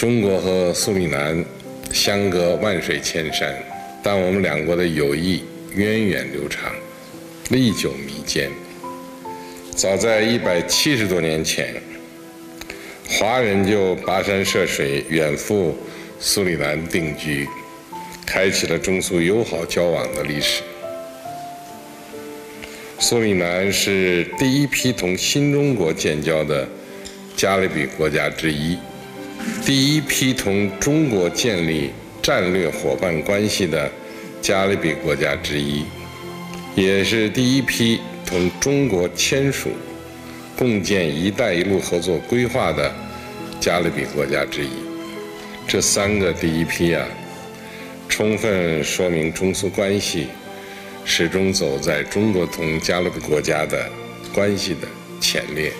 中国和苏里南相隔万水千山，但我们两国的友谊源远流长，历久弥坚。早在一百七十多年前，华人就跋山涉水远赴苏里南定居，开启了中苏友好交往的历史。苏里南是第一批同新中国建交的加勒比国家之一。第一批同中国建立战略伙伴关系的加勒比国家之一，也是第一批同中国签署共建“一带一路”合作规划的加勒比国家之一。这三个第一批啊，充分说明中苏关系始终走在中国同加勒比国家的关系的前列。